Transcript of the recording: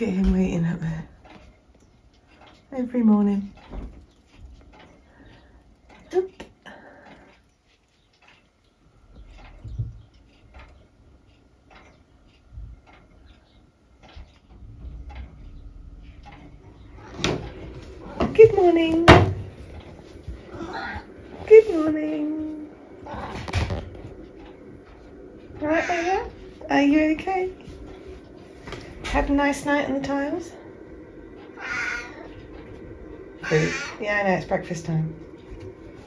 At him waiting up there. Every morning. Good morning. Good morning. Right, Bella? Are you okay? Had a nice night on the tiles? Food. Yeah, I know, it's breakfast time.